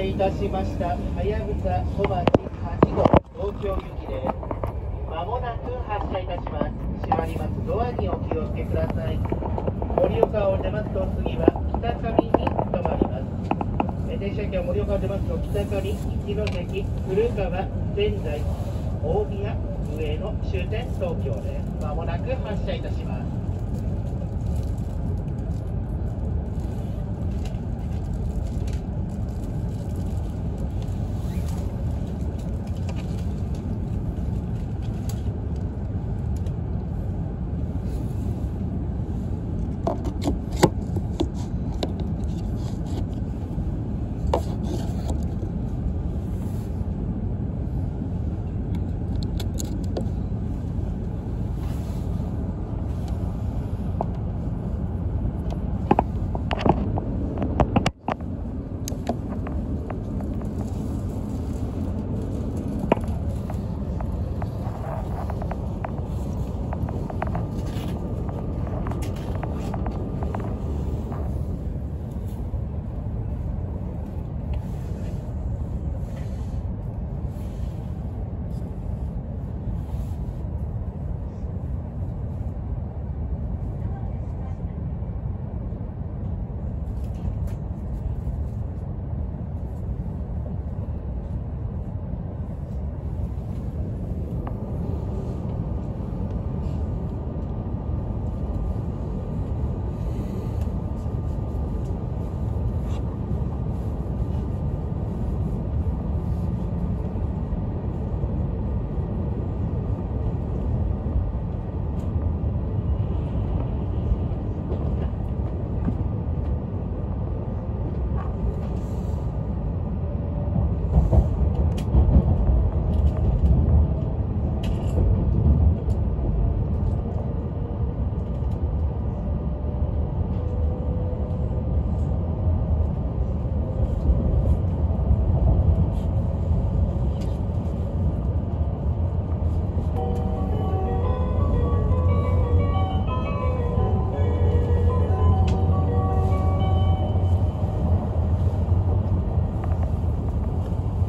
せいたしました。はやぶさ小町8号東京行きです。まもなく発車いたします。閉まりますドアにお気をつけください。盛岡を出ますと次は北上に停まります。電車駅は盛岡を出ますと北上、一ノ関、古川、仙台、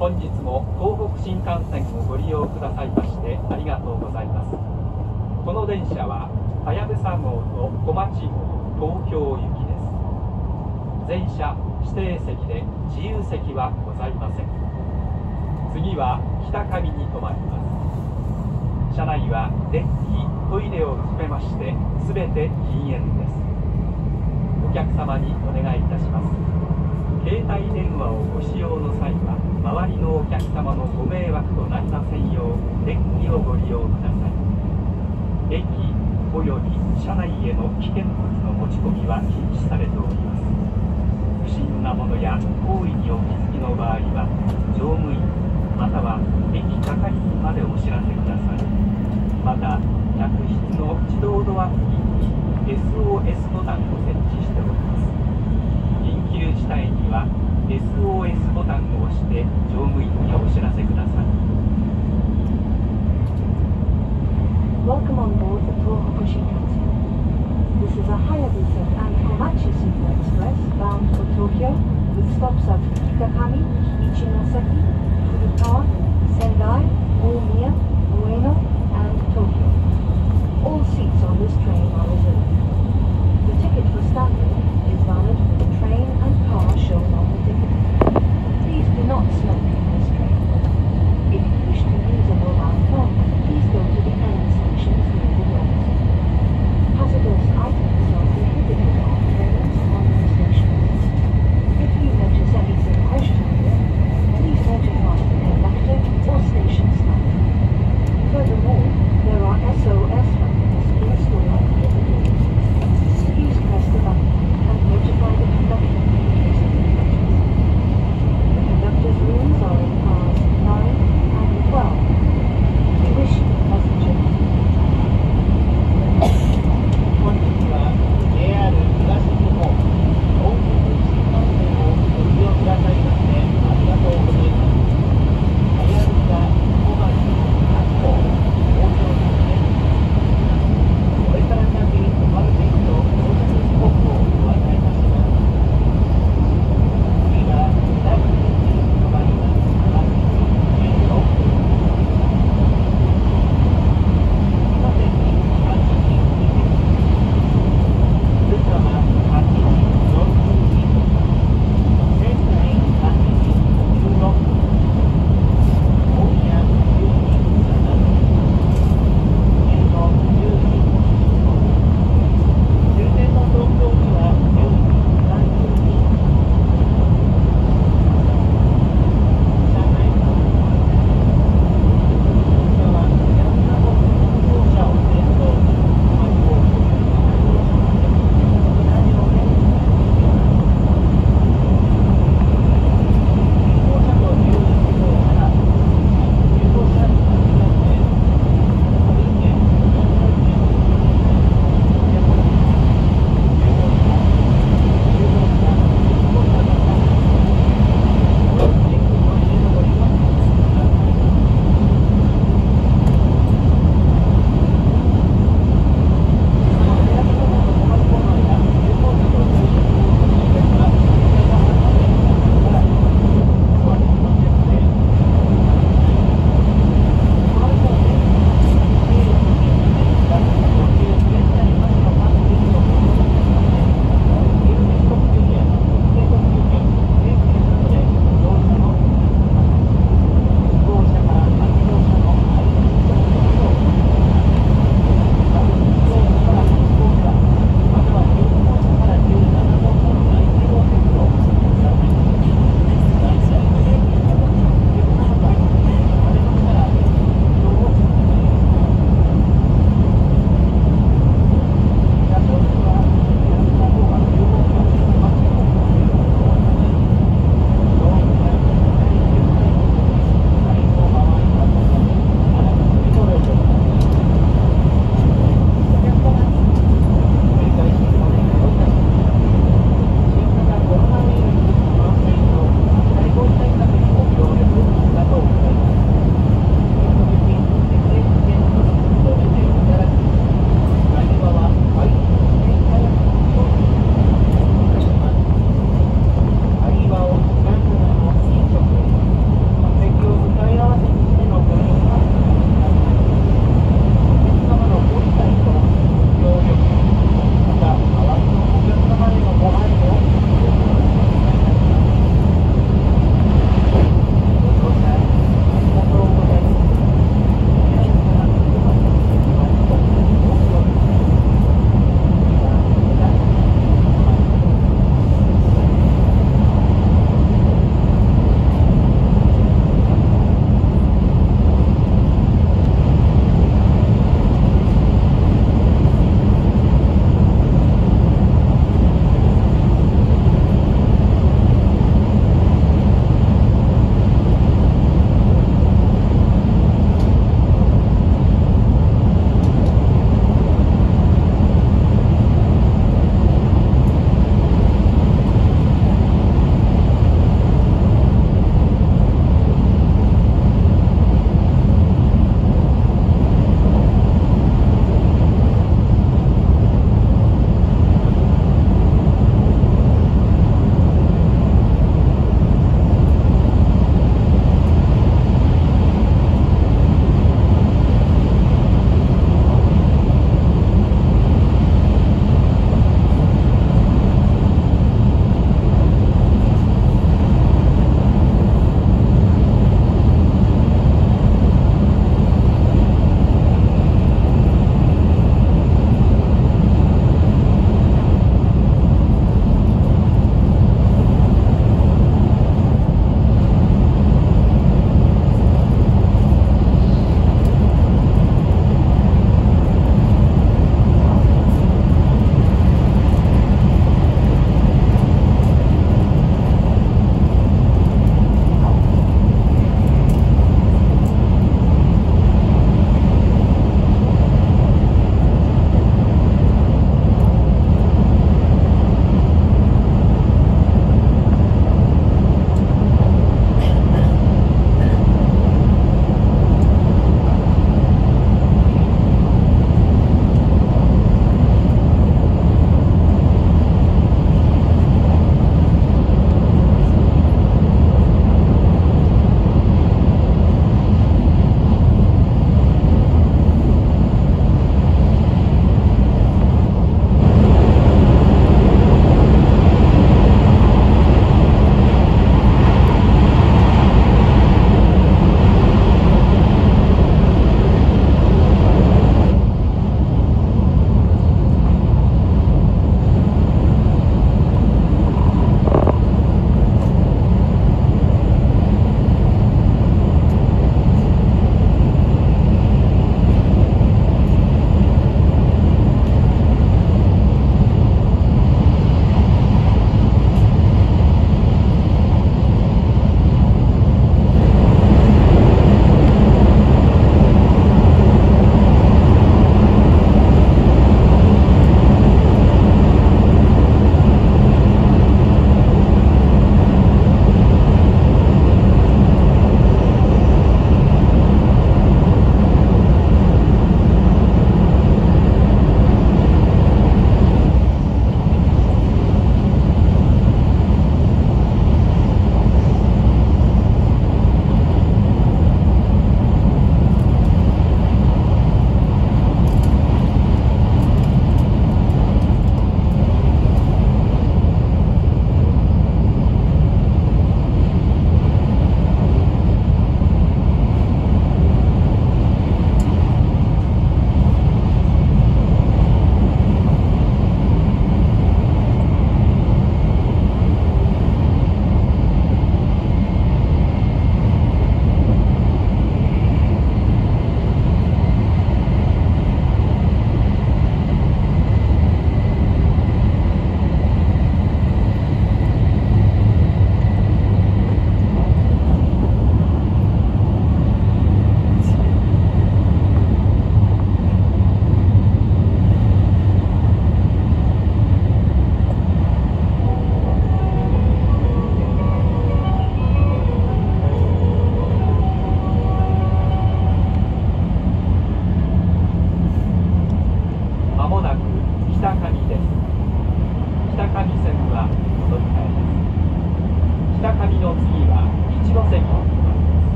本日も東北新幹線をご利用くださいましてありがとうございます。この電車ははやぶさ号と小町号東京行きです。全車指定席で自由席はございません。次は北上に停まります。車内は電気トイレを含めまして全て禁煙です。お客様にお願いいたします。携帯電話をご使用の際は周りのお客様のご迷惑となりませんよう電気をご利用ください。駅および車内への危険物の持ち込みは禁止されております。不審なものや行為にお気づきの場合は乗務員または駅係員までお知らせください。また客室の自動ドア付近に SOS ボタンを設置しております。緊急事態には SOS ボタンを押して乗務員にお知らせください Welcome on board the Tohoku Shinkansen. This is a Hayabusa and Komachi Super Express bound for Tokyo with stops at Kitakami, Ichinoseki, Furukawa, Sendai, Omiya, Ueno, and Tokyo. All seats on this train are reserved. The ticket for standard is valid for the train and car shown on the ticket. not sure.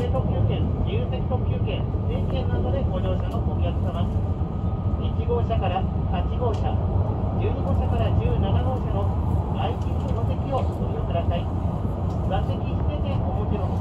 定特急券、流石特急券、電券などでご乗車のお客様。1号車から8号車、12号車から17号車の空いているお席をご利用ください。座席指定でお持ちのお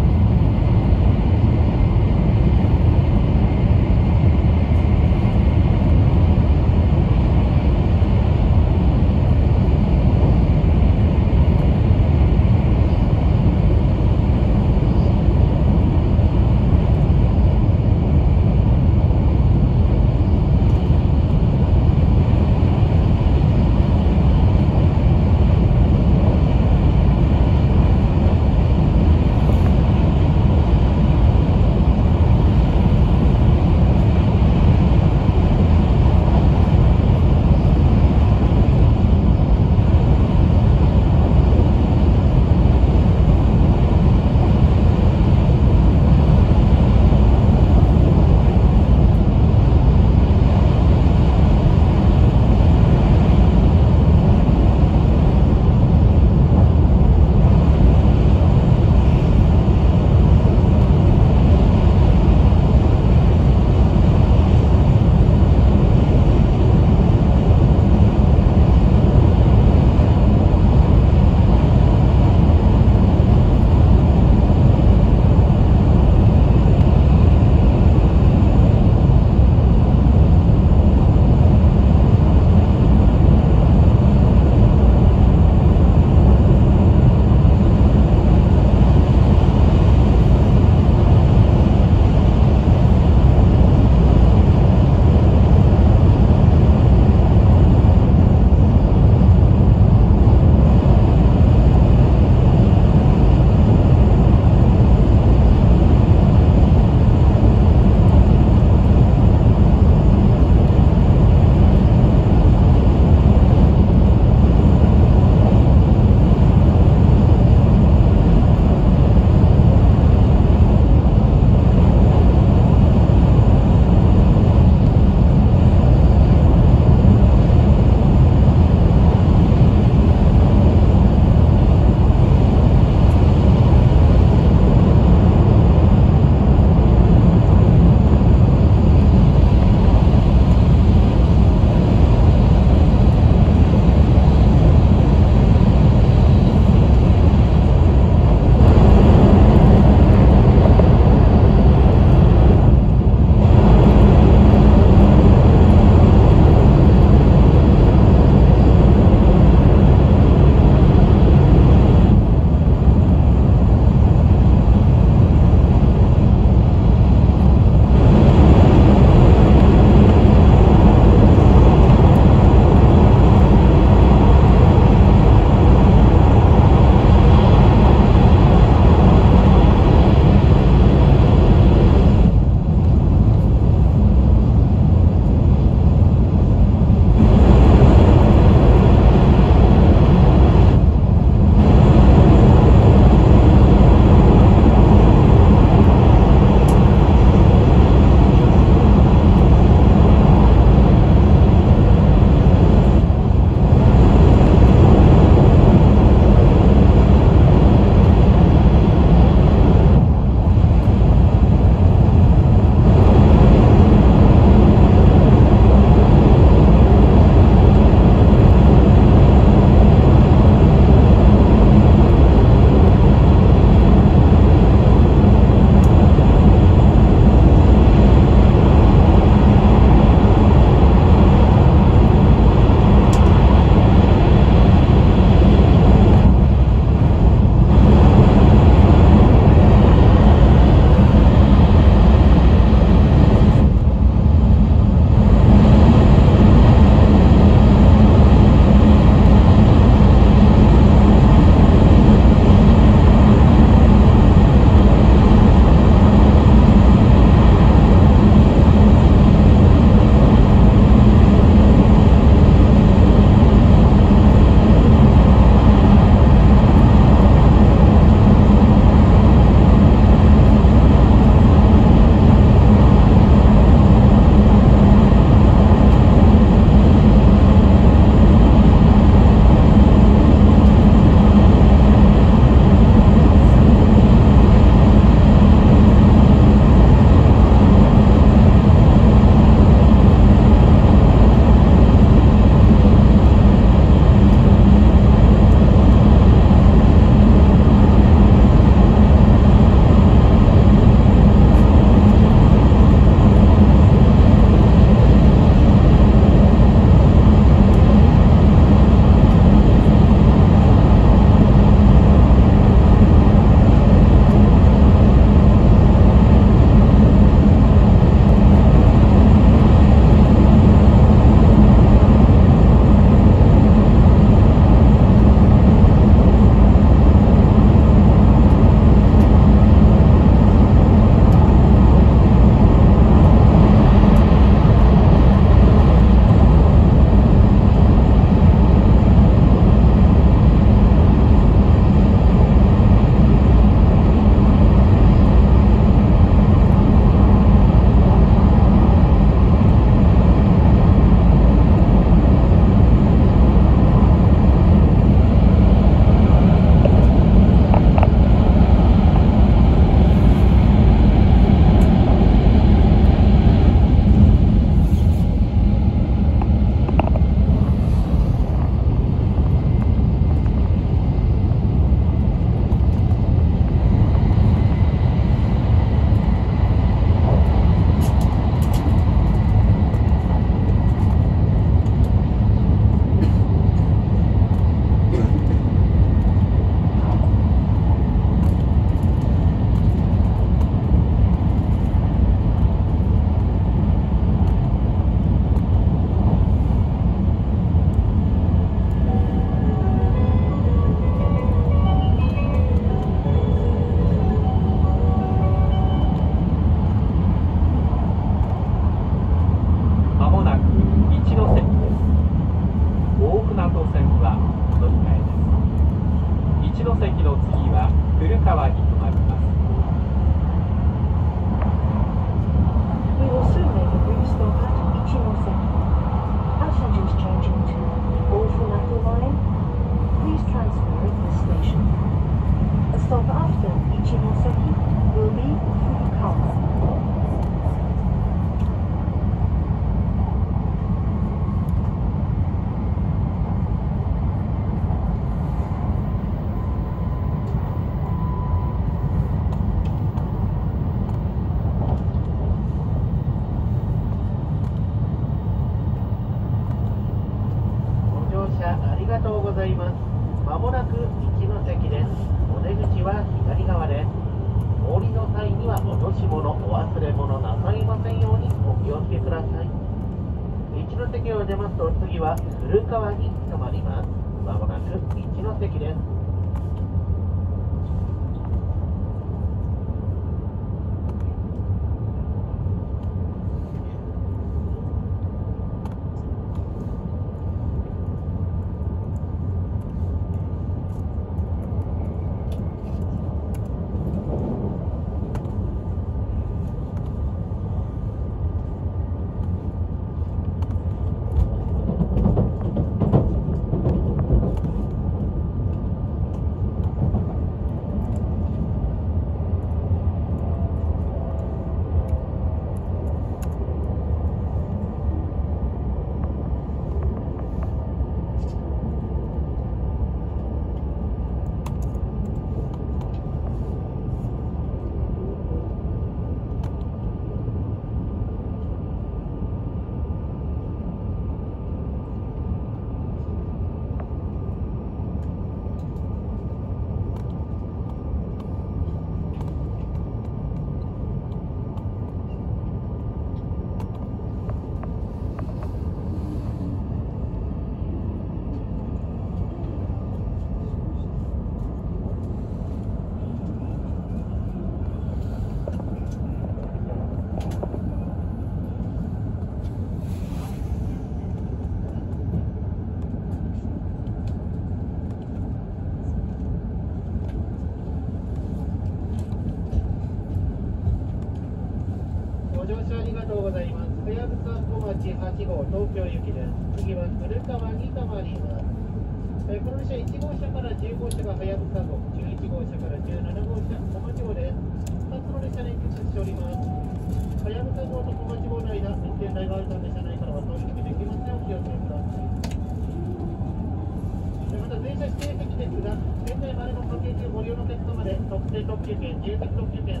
休憩住宅特急券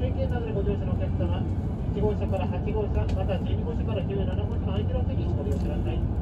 定券などでご乗車のお客様1号車から8号車また12号車から17号車の相手の席にお利用ください。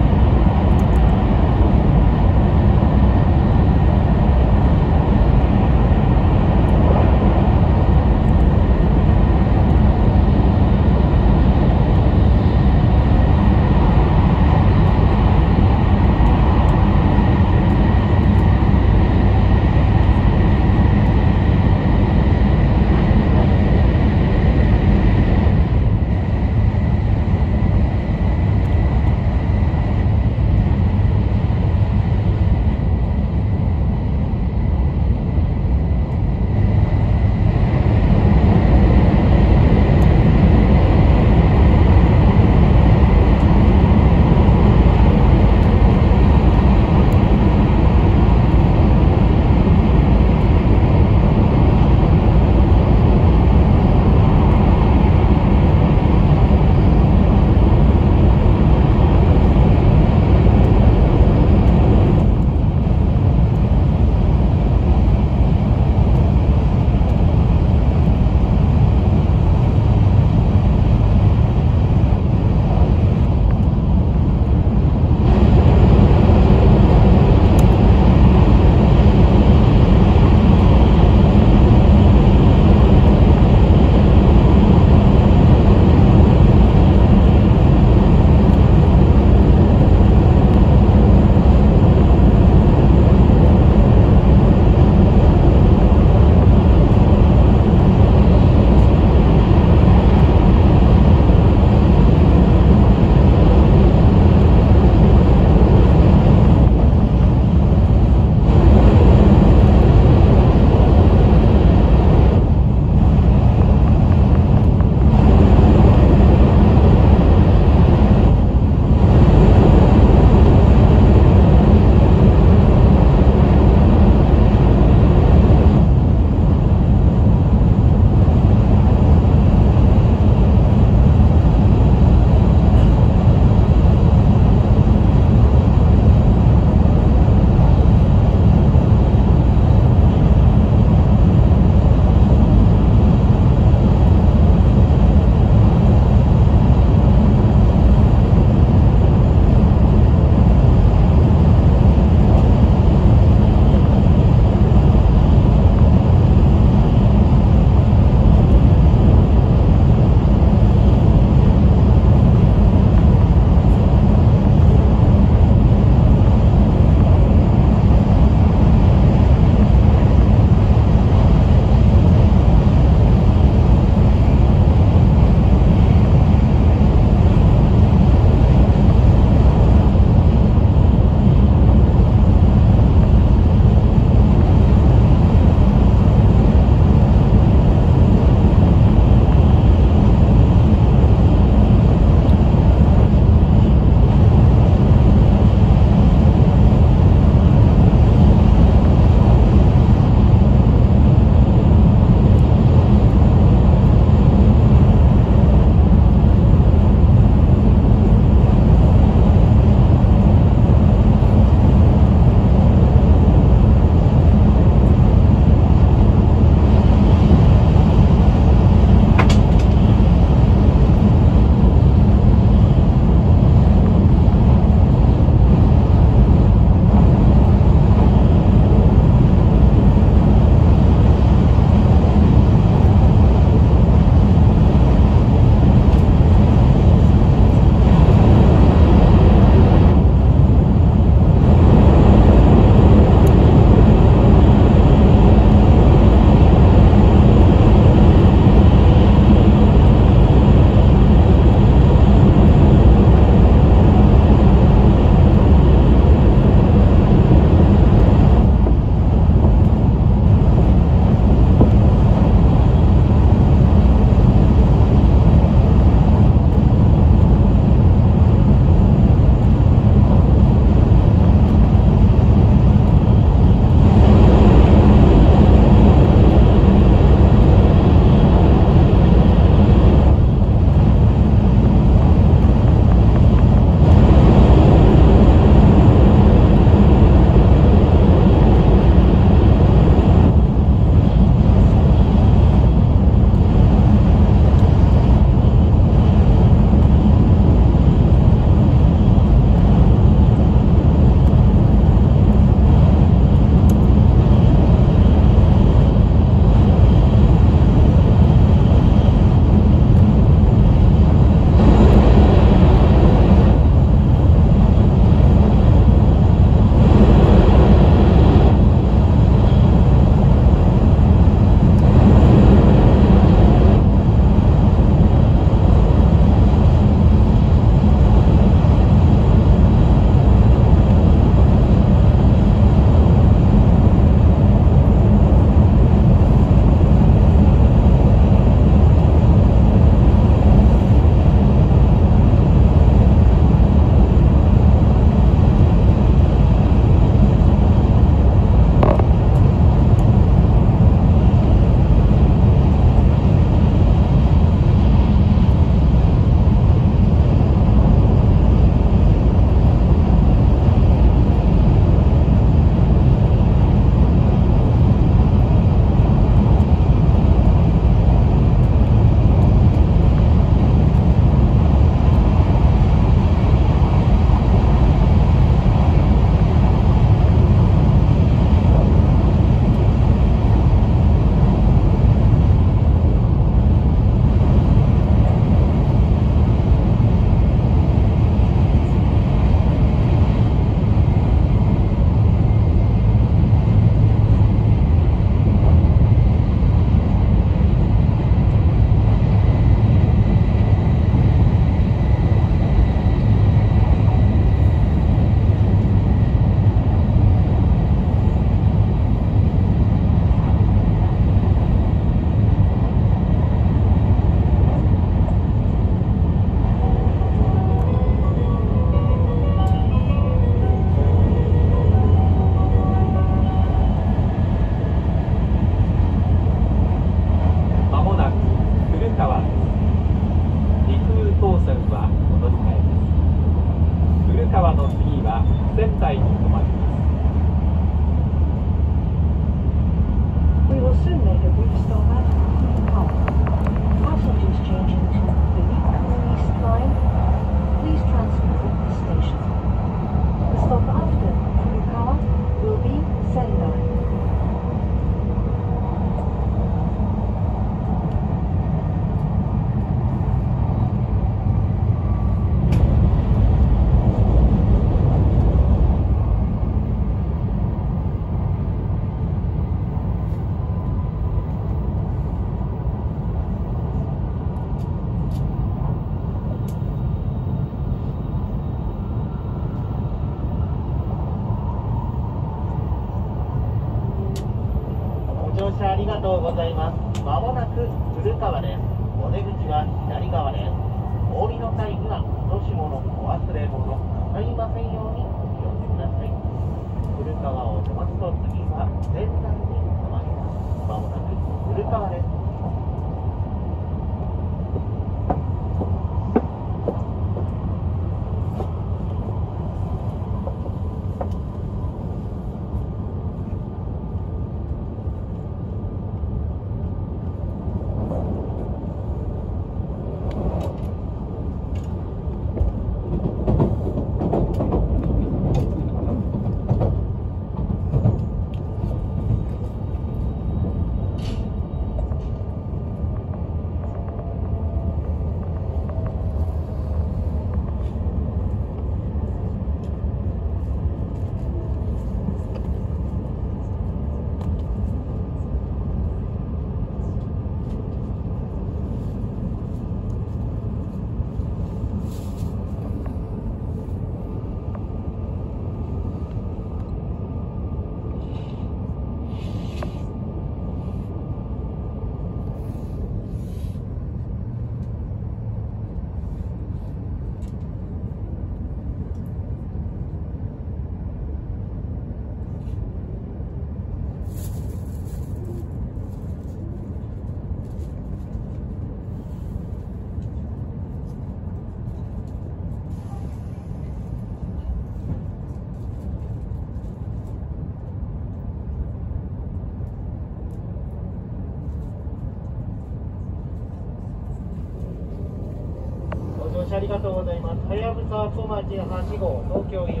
サ小町8号東京行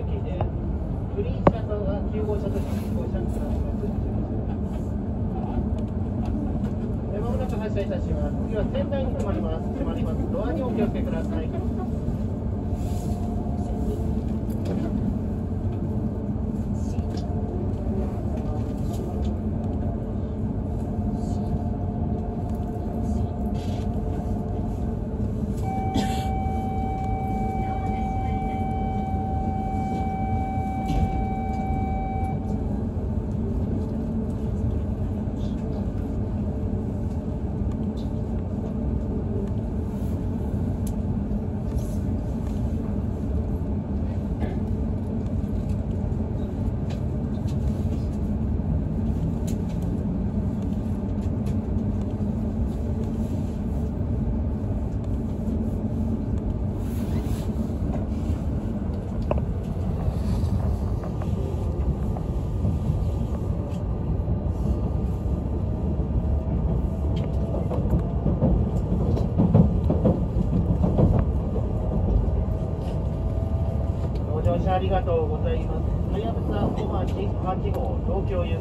8号東京行